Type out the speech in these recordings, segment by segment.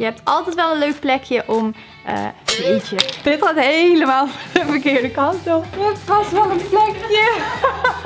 Je hebt altijd wel een leuk plekje om... eh jeetje, dit gaat helemaal de verkeerde kant op. Je hebt vast wel een plekje.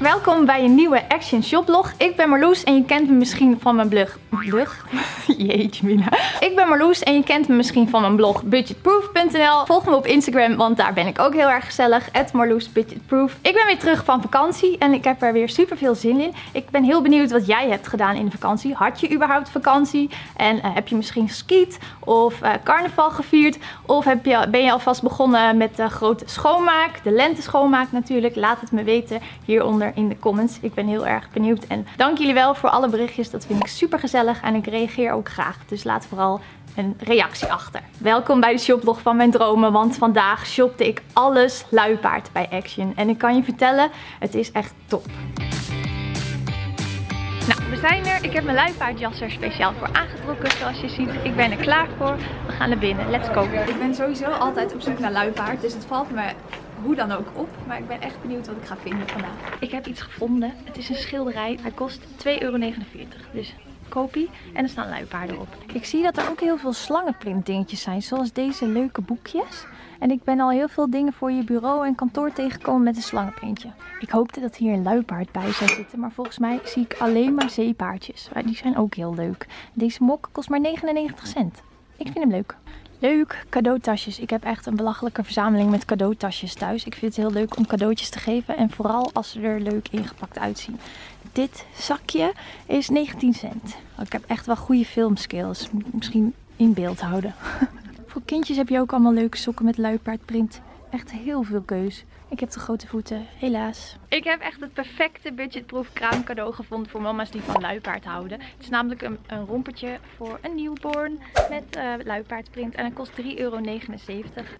welkom bij een nieuwe Action Shoplog. Ik ben Marloes en je kent me misschien van mijn blog. Blog? Jeetje mina. Ik ben Marloes en je kent me misschien van mijn blog budgetproof.nl. Volg me op Instagram, want daar ben ik ook heel erg gezellig. @marloesbudgetproof. Ik ben weer terug van vakantie en ik heb er weer super veel zin in. Ik ben heel benieuwd wat jij hebt gedaan in de vakantie. Had je überhaupt vakantie? En eh, heb je misschien geskiet of eh, carnaval gevierd? Of heb je, ben je alvast begonnen met de grote schoonmaak, de lente schoonmaak natuurlijk? Laat het me weten hieronder in de comments. Ik ben heel erg benieuwd en dank jullie wel voor alle berichtjes. Dat vind ik super gezellig en ik reageer ook graag. Dus laat vooral een reactie achter. Welkom bij de shoplog van mijn dromen, want vandaag shopte ik alles luipaard bij Action. En ik kan je vertellen, het is echt top. Nou, we zijn er. Ik heb mijn luipaardjas er speciaal voor aangetrokken, zoals je ziet. Ik ben er klaar voor. We gaan naar binnen. Let's go. Ik ben sowieso altijd op zoek naar luipaard, dus het valt me hoe dan ook op. Maar ik ben echt benieuwd wat ik ga vinden vandaag. Ik heb iets gevonden. Het is een schilderij. Hij kost 2,49 euro. Dus kopie. En er staan luipaarden op. Ik zie dat er ook heel veel slangenprint dingetjes zijn. Zoals deze leuke boekjes. En ik ben al heel veel dingen voor je bureau en kantoor tegengekomen met een slangenprintje. Ik hoopte dat hier een luipaard bij zou zitten. Maar volgens mij zie ik alleen maar zeepaardjes. Maar die zijn ook heel leuk. Deze mok kost maar 99 cent. Ik vind hem leuk. Leuk, cadeautasjes. Ik heb echt een belachelijke verzameling met cadeautasjes thuis. Ik vind het heel leuk om cadeautjes te geven. En vooral als ze er leuk ingepakt uitzien. Dit zakje is 19 cent. Oh, Ik heb echt wel goede filmskills. Misschien in beeld houden. Voor kindjes heb je ook allemaal leuke sokken met luipaardprint. Echt heel veel keus. Ik heb te grote voeten, helaas. Ik heb echt het perfecte budgetproof kraamcadeau gevonden voor mama's die van luipaard houden. Het is namelijk een, een rompertje voor een newborn met eh, luipaardprint en het kost 3,79 euro.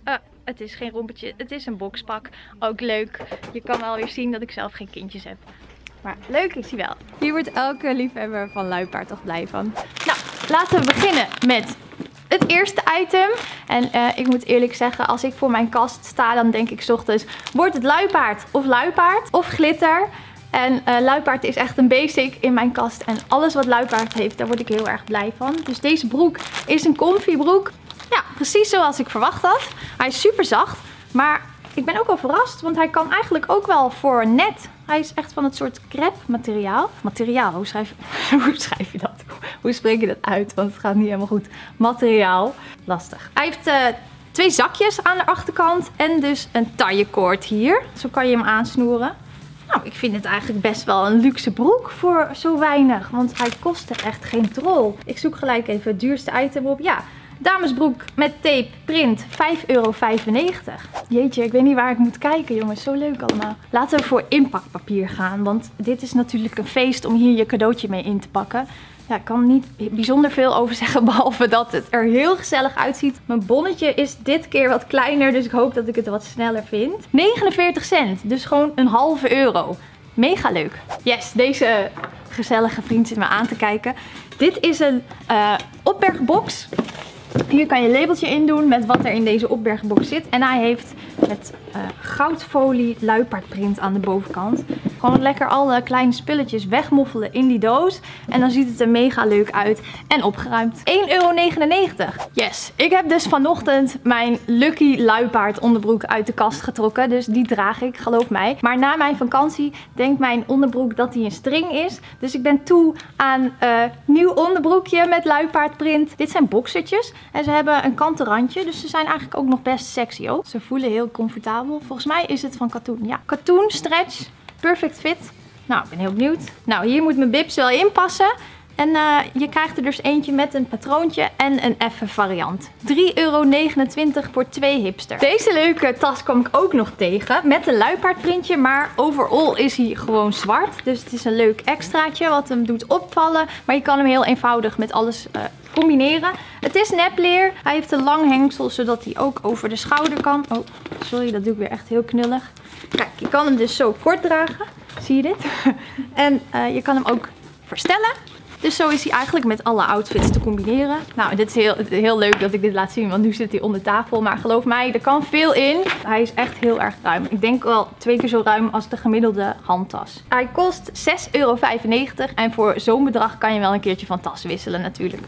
Eh, het is geen rompertje, het is een bokspak. Ook leuk. Je kan wel weer zien dat ik zelf geen kindjes heb. Maar leuk is hij wel. Hier wordt elke liefhebber van luipaard toch blij van. Nou, laten we beginnen met het eerste item. En eh, ik moet eerlijk zeggen, als ik voor mijn kast sta, dan denk ik ochtends... Wordt het luipaard of luipaard of glitter? En eh, luipaard is echt een basic in mijn kast. En alles wat luipaard heeft, daar word ik heel erg blij van. Dus deze broek is een comfy broek. Ja, precies zoals ik verwacht had. Hij is super zacht, maar ik ben ook wel verrast. Want hij kan eigenlijk ook wel voor net. Hij is echt van het soort crepe materiaal. Materiaal, hoe schrijf, hoe schrijf je dat? Hoe spreek je dat uit? Want het gaat niet helemaal goed. Materiaal, lastig. Hij heeft eh, twee zakjes aan de achterkant en dus een taillekoord hier. Zo kan je hem aansnoeren. Nou, ik vind het eigenlijk best wel een luxe broek voor zo weinig. Want hij kostte echt geen trol. Ik zoek gelijk even het duurste item op. Ja, damesbroek met tape print 5,95 euro. Jeetje, ik weet niet waar ik moet kijken jongens. Zo leuk allemaal. Laten we voor inpakpapier gaan. Want dit is natuurlijk een feest om hier je cadeautje mee in te pakken. Ja, ik kan niet bijzonder veel over zeggen, behalve dat het er heel gezellig uitziet. Mijn bonnetje is dit keer wat kleiner, dus ik hoop dat ik het wat sneller vind. 49 cent, dus gewoon een halve euro. Mega leuk. Yes, deze gezellige vriend zit me aan te kijken. Dit is een eh, opbergbox. Hier kan je een labeltje in doen met wat er in deze opbergbox zit. En hij heeft met eh, goudfolie luipaardprint aan de bovenkant. Gewoon lekker alle kleine spulletjes wegmoffelen in die doos. En dan ziet het er mega leuk uit en opgeruimd. 1,99 euro. Yes, ik heb dus vanochtend mijn Lucky luipaard onderbroek uit de kast getrokken. Dus die draag ik, geloof mij. Maar na mijn vakantie denkt mijn onderbroek dat hij een string is. Dus ik ben toe aan uh, nieuw onderbroekje met luipaardprint. Dit zijn boxertjes. En ze hebben een kanten randje. Dus ze zijn eigenlijk ook nog best sexy ook. Ze voelen heel comfortabel. Volgens mij is het van katoen. Ja, katoen, stretch, perfect fit. Nou, ik ben heel benieuwd. Nou, hier moet mijn bibs wel in passen. En uh, je krijgt er dus eentje met een patroontje en een effe variant. 3,29 euro voor twee hipster. Deze leuke tas kwam ik ook nog tegen. Met een luipaardprintje, maar overal is hij gewoon zwart. Dus het is een leuk extraatje wat hem doet opvallen. Maar je kan hem heel eenvoudig met alles uh, combineren. Het is nepleer. Hij heeft een lang hengsel, zodat hij ook over de schouder kan. Oh, sorry, dat doe ik weer echt heel knullig. Kijk, je kan hem dus zo kort dragen. Zie je dit? en uh, je kan hem ook verstellen. Dus zo is hij eigenlijk met alle outfits te combineren. Nou, dit is heel, heel leuk dat ik dit laat zien, want nu zit hij onder tafel. Maar geloof mij, er kan veel in. Hij is echt heel erg ruim. Ik denk wel twee keer zo ruim als de gemiddelde handtas. Hij kost 6,95 euro en voor zo'n bedrag kan je wel een keertje van tas wisselen natuurlijk.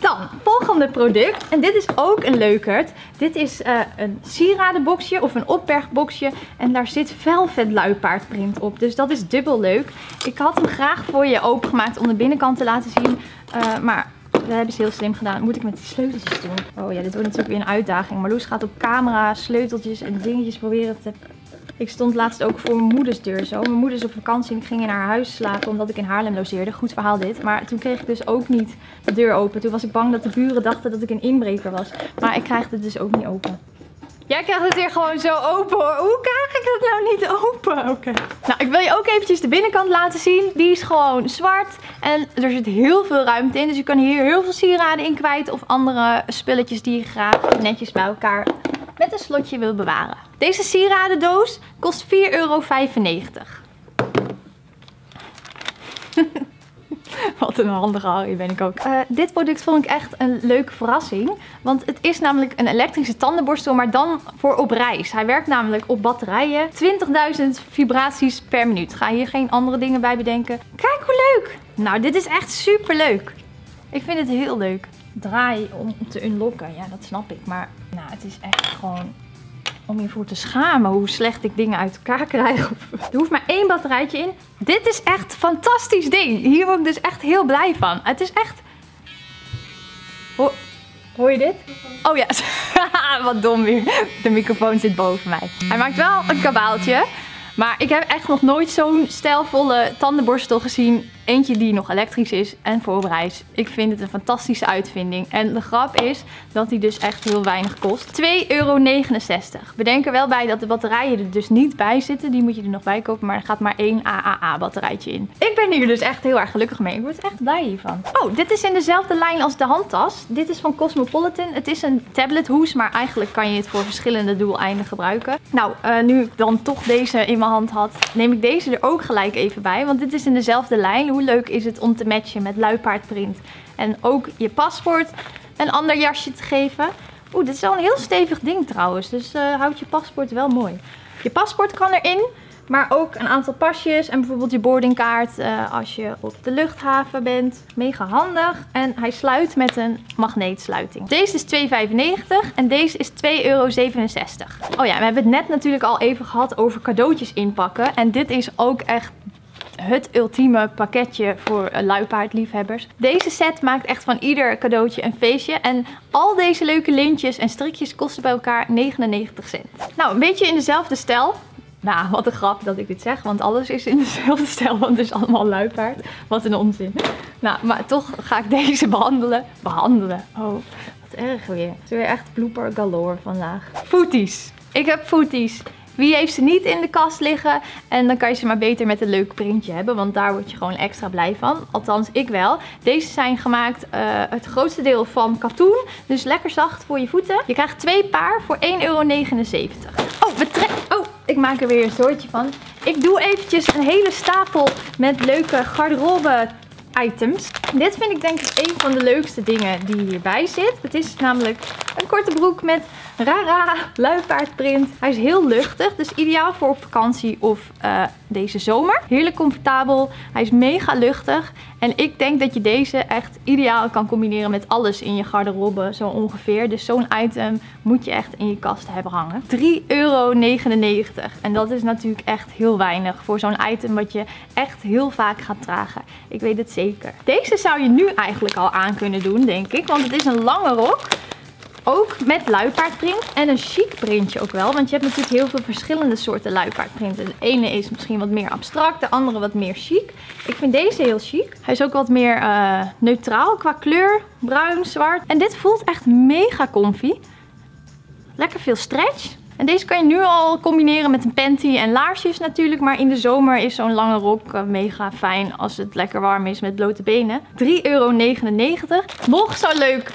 Dan, volgende product. En dit is ook een leukert. Dit is uh, een sieradenboxje of een opbergboxje. En daar zit velvet luipaardprint op. Dus dat is dubbel leuk. Ik had hem graag voor je opengemaakt om de binnenkant te laten zien. Uh, maar dat hebben ze heel slim gedaan. Moet ik met die sleuteltjes doen? Oh ja, dit wordt natuurlijk weer een uitdaging. Marloes gaat op camera sleuteltjes en dingetjes proberen te ik stond laatst ook voor mijn moeders deur zo. Mijn moeder is op vakantie en ik ging in haar huis slapen omdat ik in Haarlem logeerde. Goed verhaal dit. Maar toen kreeg ik dus ook niet de deur open. Toen was ik bang dat de buren dachten dat ik een inbreker was. Maar ik krijg het dus ook niet open. Jij krijgt het weer gewoon zo open hoor. Hoe krijg ik dat nou niet open? Oké. Nou, ik wil je ook eventjes de binnenkant laten zien. Die is gewoon zwart. En er zit heel veel ruimte in. Dus je kan hier heel veel sieraden in kwijt. Of andere spulletjes die je graag netjes bij elkaar met een slotje wil bewaren. Deze sieradendoos kost 4,95 euro. Wat een handige Harry ben ik ook. Uh, dit product vond ik echt een leuke verrassing. Want het is namelijk een elektrische tandenborstel, maar dan voor op reis. Hij werkt namelijk op batterijen. 20.000 vibraties per minuut. Ga hier geen andere dingen bij bedenken. Kijk hoe leuk! Nou, dit is echt super leuk. Ik vind het heel leuk. Draai om te unlocken. Ja, dat snap ik. Maar nou, het is echt gewoon om je voor te schamen hoe slecht ik dingen uit elkaar krijg. Er hoeft maar één batterijtje in. Dit is echt een fantastisch ding. Hier word ik dus echt heel blij van. Het is echt... Hoor, hoor je dit? Oh ja, wat dom weer. De microfoon zit boven mij. Hij maakt wel een kabaaltje. Maar ik heb echt nog nooit zo'n stijlvolle tandenborstel gezien Eentje die nog elektrisch is en voor reis. Ik vind het een fantastische uitvinding. En de grap is dat die dus echt heel weinig kost. 2,69 euro. Bedenk er wel bij dat de batterijen er dus niet bij zitten. Die moet je er nog bij kopen. Maar er gaat maar één AAA batterijtje in. Ik ben hier dus echt heel erg gelukkig mee. Ik word echt blij hiervan. Oh, dit is in dezelfde lijn als de handtas. Dit is van Cosmopolitan. Het is een tablethoes. Maar eigenlijk kan je het voor verschillende doeleinden gebruiken. Nou, uh, nu ik dan toch deze in mijn hand had. Neem ik deze er ook gelijk even bij. Want dit is in dezelfde lijn hoe leuk is het om te matchen met luipaardprint. En ook je paspoort een ander jasje te geven. Oeh, dit is wel een heel stevig ding trouwens. Dus uh, houd je paspoort wel mooi. Je paspoort kan erin. Maar ook een aantal pasjes en bijvoorbeeld je boardingkaart uh, als je op de luchthaven bent. Mega handig. En hij sluit met een magneetsluiting. Deze is 2,95 en deze is 2,67 euro. Oh ja, we hebben het net natuurlijk al even gehad over cadeautjes inpakken. En dit is ook echt het ultieme pakketje voor luipaardliefhebbers. Deze set maakt echt van ieder cadeautje een feestje. En al deze leuke lintjes en strikjes kosten bij elkaar 99 cent. Nou, een beetje in dezelfde stijl. Nou, wat een grap dat ik dit zeg, want alles is in dezelfde stijl, want het is allemaal luipaard. Wat een onzin. Nou, maar toch ga ik deze behandelen. Behandelen? Oh, wat erg weer. Het is weer echt blooper galore vandaag. Footies. Ik heb footies. Wie heeft ze niet in de kast liggen? En dan kan je ze maar beter met een leuk printje hebben. Want daar word je gewoon extra blij van. Althans, ik wel. Deze zijn gemaakt uh, het grootste deel van katoen. Dus lekker zacht voor je voeten. Je krijgt twee paar voor 1,79 euro. Oh, Oh, ik maak er weer een soortje van. Ik doe eventjes een hele stapel met leuke garderobe items. Dit vind ik denk ik een van de leukste dingen die hierbij zit. Het is namelijk een korte broek met Rara luipaardprint. Hij is heel luchtig, dus ideaal voor op vakantie of uh, deze zomer. Heerlijk comfortabel. Hij is mega luchtig. En ik denk dat je deze echt ideaal kan combineren met alles in je garderobe, zo ongeveer. Dus zo'n item moet je echt in je kast hebben hangen. 3,99 euro. En dat is natuurlijk echt heel weinig voor zo'n item wat je echt heel vaak gaat dragen. Ik weet het zeker. Deze zou je nu eigenlijk al aan kunnen doen, denk ik. Want het is een lange rok. Ook met luipaardprint en een chic printje ook wel. Want je hebt natuurlijk heel veel verschillende soorten luipaardprinten. De ene is misschien wat meer abstract, de andere wat meer chic. Ik vind deze heel chic. Hij is ook wat meer uh, neutraal qua kleur. Bruin, zwart. En dit voelt echt mega comfy. Lekker veel stretch. En deze kan je nu al combineren met een panty en laarsjes natuurlijk. Maar in de zomer is zo'n lange rok uh, mega fijn als het lekker warm is met blote benen. 3,99 euro. Nog zo leuk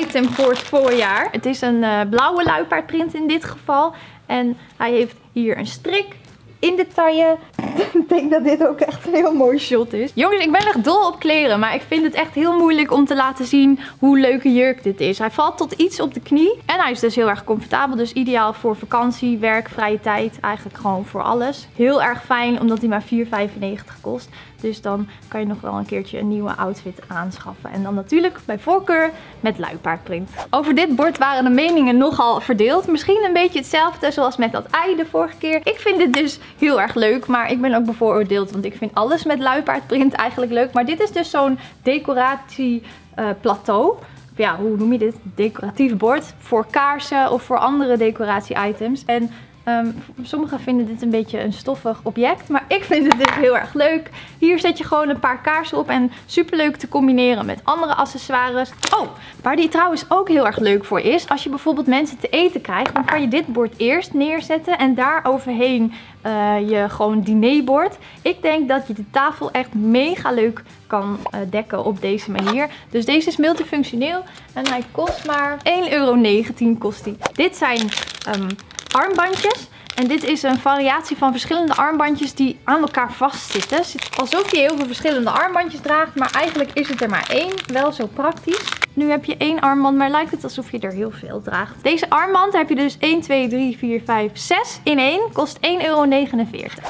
item voor het voorjaar. Het is een uh, blauwe luipaardprint in dit geval. En hij heeft hier een strik in de taille. ik denk dat dit ook echt een heel mooi shot is. Jongens, ik ben echt dol op kleren. Maar ik vind het echt heel moeilijk om te laten zien hoe leuke jurk dit is. Hij valt tot iets op de knie. En hij is dus heel erg comfortabel. Dus ideaal voor vakantie, werk, vrije tijd. Eigenlijk gewoon voor alles. Heel erg fijn omdat hij maar 4,95 kost. Dus dan kan je nog wel een keertje een nieuwe outfit aanschaffen. En dan natuurlijk bij voorkeur met luipaardprint. Over dit bord waren de meningen nogal verdeeld. Misschien een beetje hetzelfde zoals met dat ei de vorige keer. Ik vind dit dus heel erg leuk. Maar ik ben ook bevooroordeeld. Want ik vind alles met luipaardprint eigenlijk leuk. Maar dit is dus zo'n decoratie uh, plateau ja, hoe noem je dit? Decoratief bord voor kaarsen of voor andere decoratie items. En Um, sommigen vinden dit een beetje een stoffig object, maar ik vind het dus heel erg leuk. Hier zet je gewoon een paar kaarsen op en super leuk te combineren met andere accessoires. Oh, waar die trouwens ook heel erg leuk voor is, als je bijvoorbeeld mensen te eten krijgt, dan kan je dit bord eerst neerzetten en daar overheen uh, je gewoon dinerbord. Ik denk dat je de tafel echt mega leuk kan uh, dekken op deze manier. Dus deze is multifunctioneel en hij kost maar 1,19 euro kost hij. Dit zijn um, armbandjes. En dit is een variatie van verschillende armbandjes die aan elkaar vastzitten. Alsof je heel veel verschillende armbandjes draagt, maar eigenlijk is het er maar één. Wel zo praktisch. Nu heb je één armband, maar lijkt het alsof je er heel veel draagt. Deze armband heb je dus 1, 2, 3, 4, 5, 6 in één. Kost 1,49 euro.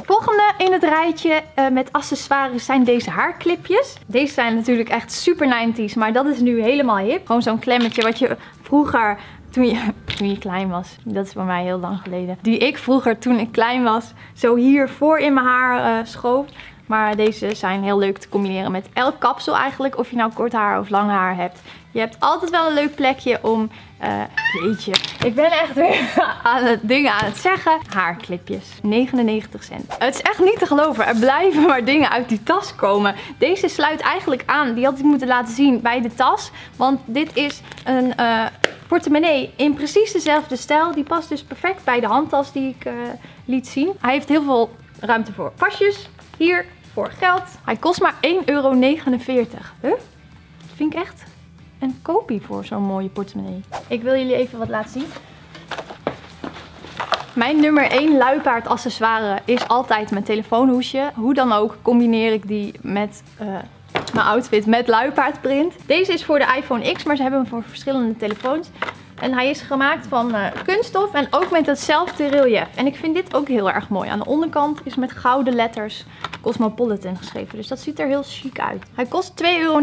Volgende in het rijtje uh, met accessoires zijn deze haarclipjes. Deze zijn natuurlijk echt super 90s, maar dat is nu helemaal hip. Gewoon zo'n klemmetje wat je vroeger toen je, toen klein was. Dat is bij mij heel lang geleden. Die ik vroeger toen ik klein was zo hier voor in mijn haar uh, schoof. Maar deze zijn heel leuk te combineren met elk kapsel eigenlijk. Of je nou kort haar of lang haar hebt. Je hebt altijd wel een leuk plekje om... Uh, jeetje, ik ben echt weer aan het dingen aan het zeggen. Haarclipjes, 99 cent. Het is echt niet te geloven. Er blijven maar dingen uit die tas komen. Deze sluit eigenlijk aan. Die had ik moeten laten zien bij de tas. Want dit is een... Uh, portemonnee in precies dezelfde stijl. Die past dus perfect bij de handtas die ik uh, liet zien. Hij heeft heel veel ruimte voor pasjes. Hier voor geld. Hij kost maar 1,49 euro. Huh? Vind ik echt een kopie voor zo'n mooie portemonnee. Ik wil jullie even wat laten zien. Mijn nummer 1 luipaard accessoire is altijd mijn telefoonhoesje. Hoe dan ook combineer ik die met uh, mijn outfit met luipaardprint. Deze is voor de iPhone X, maar ze hebben hem voor verschillende telefoons. En hij is gemaakt van uh, kunststof en ook met hetzelfde relief. En ik vind dit ook heel erg mooi. Aan de onderkant is met gouden letters Cosmopolitan geschreven. Dus dat ziet er heel chic uit. Hij kost 2,49 euro.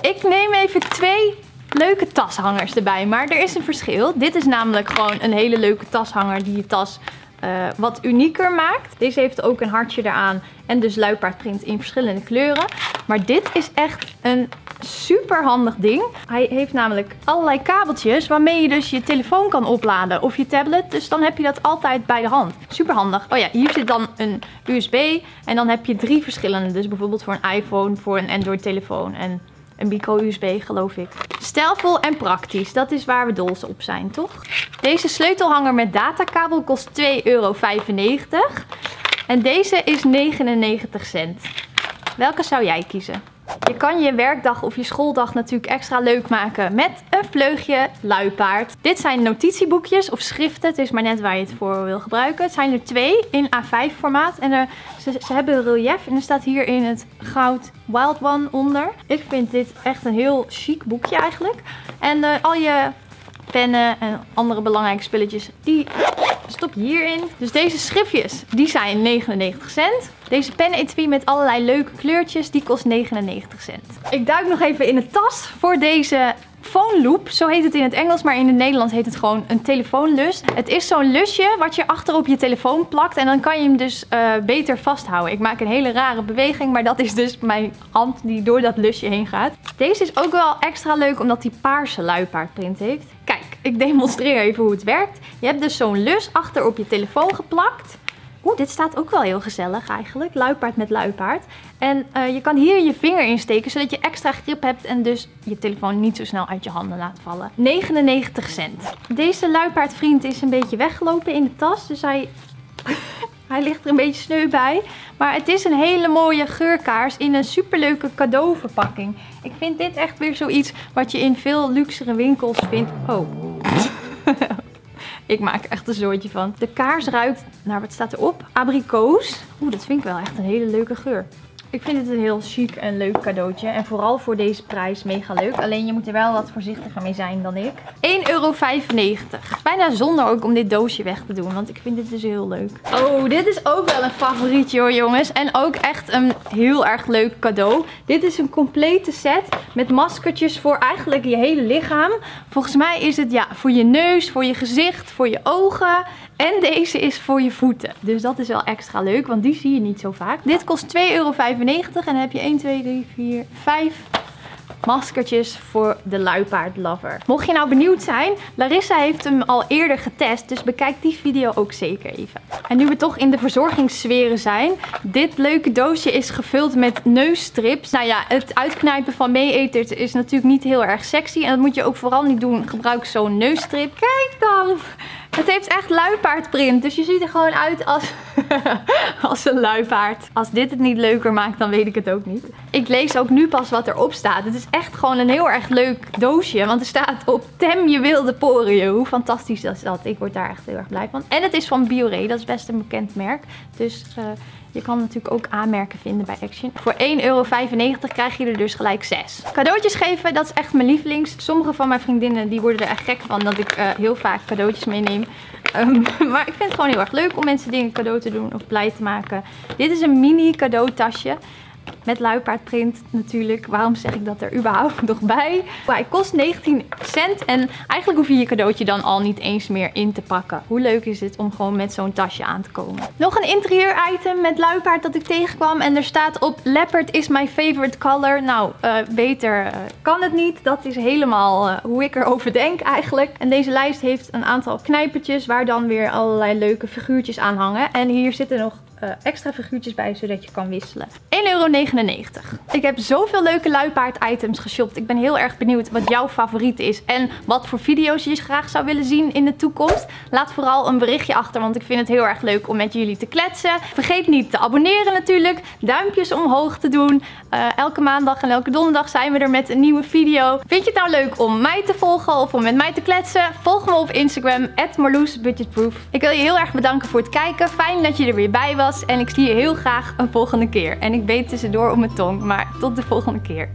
Ik neem even twee leuke tashangers erbij. Maar er is een verschil. Dit is namelijk gewoon een hele leuke tashanger die je tas uh, wat unieker maakt. Deze heeft ook een hartje eraan en dus luipaardprint in verschillende kleuren. Maar dit is echt een super handig ding. Hij heeft namelijk allerlei kabeltjes waarmee je dus je telefoon kan opladen of je tablet. Dus dan heb je dat altijd bij de hand. Super handig. Oh ja, hier zit dan een USB en dan heb je drie verschillende. Dus bijvoorbeeld voor een iPhone, voor een Android telefoon en een micro-USB geloof ik. Stijlvol en praktisch, dat is waar we dols op zijn, toch? Deze sleutelhanger met datakabel kost 2,95 euro. En deze is 99 cent. Welke zou jij kiezen? Je kan je werkdag of je schooldag natuurlijk extra leuk maken met een vleugje luipaard. Dit zijn notitieboekjes of schriften. Het is maar net waar je het voor wil gebruiken. Het zijn er twee in A5 formaat. En er, ze, hebben relief en er staat hier in het goud Wild One onder. Ik vind dit echt een heel chic boekje eigenlijk. En uh, al je pennen en andere belangrijke spulletjes, die stop je hierin. Dus deze schriftjes, die zijn 99 cent. Deze pen-etui met allerlei leuke kleurtjes, die kost 99 cent. Ik duik nog even in de tas voor deze phone loop. Zo heet het in het Engels, maar in het Nederlands heet het gewoon een telefoonlus. Het is zo'n lusje wat je achter op je telefoon plakt en dan kan je hem dus uh, beter vasthouden. Ik maak een hele rare beweging, maar dat is dus mijn hand die door dat lusje heen gaat. Deze is ook wel extra leuk omdat hij paarse luipaardprint heeft. Kijk, ik demonstreer even hoe het werkt. Je hebt dus zo'n lus achter op je telefoon geplakt. Oeh, dit staat ook wel heel gezellig eigenlijk. Luipaard met luipaard. En uh, je kan hier je vinger insteken, zodat je extra grip hebt en dus je telefoon niet zo snel uit je handen laat vallen. 99 cent. Deze luipaardvriend is een beetje weggelopen in de tas, dus hij... Hij ligt er een beetje sneu bij. Maar het is een hele mooie geurkaars in een superleuke cadeauverpakking. Ik vind dit echt weer zoiets wat je in veel luxere winkels vindt. Oh. Ik maak er echt een zootje van. De kaars ruikt, nou wat staat erop? Abrikoos. Oeh, dat vind ik wel echt een hele leuke geur. Ik vind het een heel chic en leuk cadeautje. En vooral voor deze prijs mega leuk. Alleen je moet er wel wat voorzichtiger mee zijn dan ik. 1,95 euro. Bijna zonder ook om dit doosje weg te doen. Want ik vind dit dus heel leuk. Oh, dit is ook wel een favorietje hoor jongens. En ook echt een heel erg leuk cadeau. Dit is een complete set met maskertjes voor eigenlijk je hele lichaam. Volgens mij is het ja, voor je neus, voor je gezicht, voor je ogen. En deze is voor je voeten. Dus dat is wel extra leuk, want die zie je niet zo vaak. Dit kost 2,95 euro en dan heb je 1, 2, 3, 4, 5 maskertjes voor de luipaard lover. Mocht je nou benieuwd zijn, Larissa heeft hem al eerder getest, dus bekijk die video ook zeker even. En nu we toch in de verzorgingssferen zijn, dit leuke doosje is gevuld met neusstrips. Nou ja, het uitknijpen van meeeters is natuurlijk niet heel erg sexy en dat moet je ook vooral niet doen. Gebruik zo'n neusstrip. Kijk dan! Het heeft echt luipaardprint. Dus je ziet er gewoon uit als, als een luipaard. Als dit het niet leuker maakt, dan weet ik het ook niet. Ik lees ook nu pas wat erop staat. Het is echt gewoon een heel erg leuk doosje. Want er staat op tem je wilde poriën. Hoe fantastisch is dat? Ik word daar echt heel erg blij van. En het is van Biore. Dat is best een bekend merk. Dus... Uh, je kan natuurlijk ook aanmerken vinden bij Action. Voor 1,95 euro krijg je er dus gelijk 6. Cadeautjes geven, dat is echt mijn lievelings. Sommige van mijn vriendinnen die worden er echt gek van dat ik uh, heel vaak cadeautjes meeneem. Um, maar ik vind het gewoon heel erg leuk om mensen dingen cadeau te doen of blij te maken. Dit is een mini cadeautasje. Met luipaardprint natuurlijk. Waarom zeg ik dat er überhaupt nog bij? Hij kost 19 cent. En eigenlijk hoef je je cadeautje dan al niet eens meer in te pakken. Hoe leuk is het om gewoon met zo'n tasje aan te komen. Nog een interieur item met luipaard dat ik tegenkwam. En er staat op leopard is my favorite color. Nou, uh, beter uh, kan het niet. Dat is helemaal uh, hoe ik erover denk eigenlijk. En deze lijst heeft een aantal knijpertjes waar dan weer allerlei leuke figuurtjes aan hangen. En hier zitten nog uh, extra figuurtjes bij, zodat je kan wisselen. 1,99 euro. Ik heb zoveel leuke luipaard items geshopt. Ik ben heel erg benieuwd wat jouw favoriet is. En wat voor video's je graag zou willen zien in de toekomst. Laat vooral een berichtje achter, want ik vind het heel erg leuk om met jullie te kletsen. Vergeet niet te abonneren natuurlijk. Duimpjes omhoog te doen. Uh, elke maandag en elke donderdag zijn we er met een nieuwe video. Vind je het nou leuk om mij te volgen of om met mij te kletsen? Volg me op Instagram, @marloesbudgetproof. Ik wil je heel erg bedanken voor het kijken. Fijn dat je er weer bij En ik zie je heel graag een volgende keer. En ik beet tussendoor op mijn tong. Maar tot de volgende keer.